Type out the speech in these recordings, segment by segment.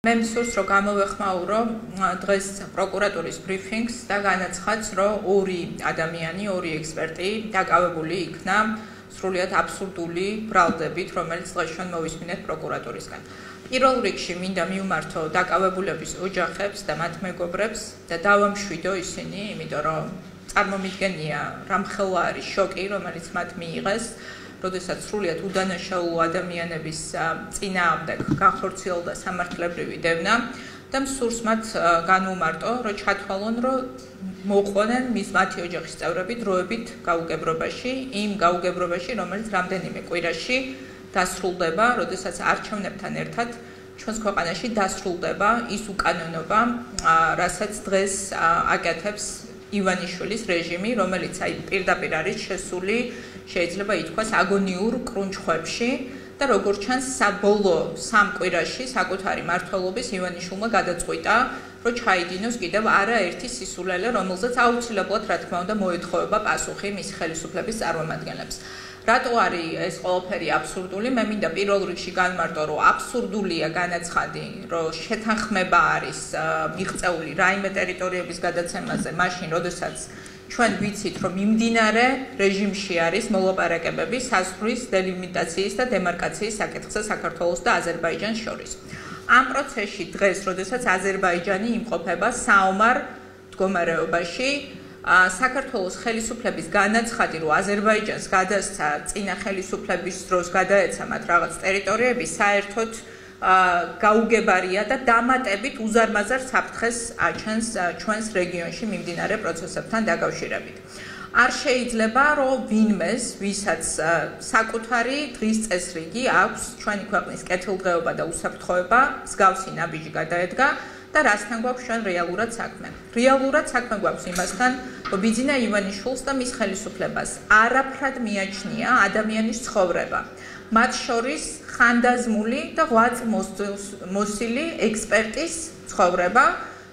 მე მსურს რომ გამოვეხმაურო დღეს პროკურატურის ბრიფინგს და განაცხადს რომ ორი ადამიანი, ორი ექსპერტი დაკავებული იქნა სრულიად აბსურდული ბრალდებით, რომელიც დღეს ჩვენ მოვისმინეთ პროკურატურისგან. პირველ რიგში მინდა მიუმართო დაკავებულების ოჯახებს და მათ მეგობრებს და დავამშვიდო ისინი, იმიტომ რომ წარმომიდგენია რამხელა არის შოკი, რომელიც მათ მიიღეს. როდესაც სრულიად უდანაშაულო ადამიანების წინააღმდეგ გახორციელდა სამართლებრივი დევნა და მსურს მათ განუმარტო, რომ ჩათვალონ, რომ მოყვნენ მის მათი ოჯახის წევრები დროებით გაუგებრობაში, იმ გაუგებრობაში, რომელიც რამდენიმე კვირაში დასრულდება, როდესაც არჩევნებთან ერთად ჩვენს ქვეყანაში დასრულდება ის უკანონობა, რასაც დღეს აკეთებს ივანიშვილის რეჟიმი, რომელიც აი პირდაპირ არის შესული შეიძლება ითქვას აგონიურ კრუნჩხვებში და როგორც ჩანს საბოლო სამ კვირაში საკუთარი მართლობის ივანიშვილმა გადაწყვიტა რომ ჩაიდინოს კიდევ არაერთი სისულელე რომელზეც აუცილებლად რა თქმა უნდა მოეთხოვება პასუხი მის ხელისუფლების წარმომადგენლებს რატო არის ეს ყველაფერი აბსურდული მე მინდა პირველ რიგში განმარტო რომ აბსურდულია განაცხადი რომ შეთანხმება არის მიღწეული რაიმე ტერიტორიების გადაცემაზე მაშინ როდესაც ჩვენ ვიცით, რომ მიმდინარე რეჟიმში არის მოლაპარაკებები საზღვრის დელიმიტაციის და დემარკაციის საკითხზე საქართველოს და აზერბაიჯანს შორის. ამ პროცესში დღეს, როდესაც აზერბაიჯანი იმყოფება საომარ მდგომარეობაში, საქართველოს ხელისუფლების განაცხადი, რომ აზერბაიჯანს გადასცა წინა ხელისუფლების დროს გადაეცა მათ რაღაც ტერიტორიები, საერთოდ გაუგებარია და დამატებით უზარმაზარ საფრთხეს აჩენს ჩვენს რეგიონში მიმდინარე პროცესებთან დაკავშირებით. არ შეიძლება რომ ვინმეს, ვისაც საკუთარი დღის წესრიგი აქვს ჩვენი ქვეყნის კეთილდღეობა და უსაფრთხოება, მსგავსი ნაბიჯი გადაედგა და რასთან გვაქვს ჩვენ რეალურად საქმე. რეალურად საქმე გვაქვს იმასთან, რომ ბიძინა ივანიშვილს და მის ხელისუფლებას არაფრად მიაჩნია ადამიანის ცხოვრება. მათ შორის ხანდაზმული და ღვაწ მოსილი ექსპერტის ცხოვრება,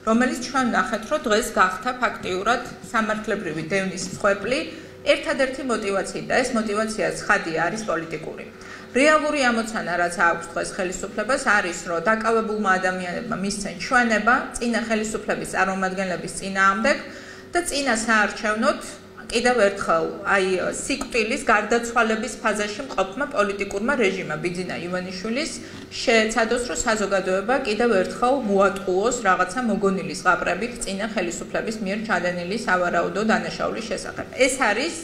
რომელიც ჩვენ ნახეთ, რომ დღეს გახდა ფაქტიურად სამართლებრივი დევნის მსხვერპლი, ერთადერთი мотивацია და ეს мотивацია ცხადია არის პოლიტიკური. რეალური ამოცანა რაც აქვს დღეს ხელისუფლებას არის რომ დაკავებულმა ადამიანებმა მისცენ ჩვენება წინა ხელისუფლების წარმომადგენლების წინააღმდეგ და წინა საარჩევნოთ კიდევ ერთხელ, აი სიკვდილის გარდაცვალების ფაზაში მყოფმა პოლიტიკურმა რეჟიმმა ბიძინა ივანიშვილის შეეცადოს, რომ საზოგადოება კიდევ ერთხელ მოატყუოს რაღაცა მოგონილი ზღაპრებით წინა ხელისუფლების მიერ ჩადენილი სავარაუდო დანაშაულის შესახებ. ეს არის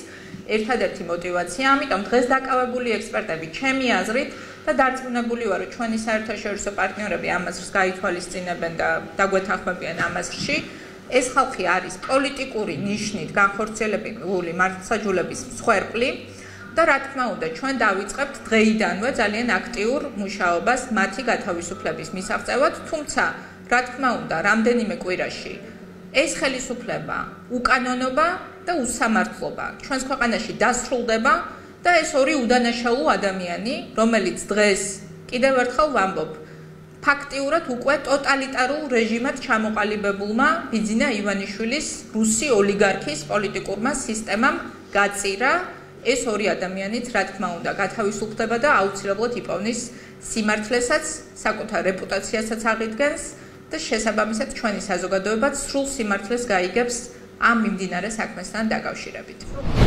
ერთადერთი мотиваცია, ამიტომ დღეს დაკავებული ექსპერტები ჩემი აზრით და დარწმუნებული ვარ, რომ ჩვენი საერთაშორისო პარტნიორები ამას გაითვალისწინებენ და დაგვეთანხმებიან ამ აზრში. ეს ხალხი არის პოლიტიკური ნიშნით განხორციელებული მართლმსაჯულების მსხვერპლი და რა თქმა უნდა ჩვენ დავიწყებთ დღეიდანვე ძალიან აქტიურ მუშაობას მათი გათავისუფლების მისაღწევად თუმცა რა თქმა უნდა რამდენიმე კვირაში ეს ხელისუფლება უკანონობა და უსამართლობა ჩვენს ქვეყანაში დასრულდება და ეს ორი უდანაშაულო ადამიანი რომელიც დღეს კიდევ ერთხელ ვამბობ ფაქტიურად უკვე ტოტალიტარულ რეჟიმად ჩამოყალიბებულმა ბიძინა ივანიშვილის რუსი ოლიგარქის პოლიტიკურმა სისტემამ გაწირა ეს ორი ადამიანიც რა თქმა უნდა გათავისუფლდება და აუცილებლად იპოვნის სიმართლესაც, საკუთარ რეპუტაციასაც აღიდგენს და შესაბამისად ჩვენი საზოგადოებაც სრულ სიმართლეს გაიგებს ამ მიმდინარე საქმესთან დაკავშირებით.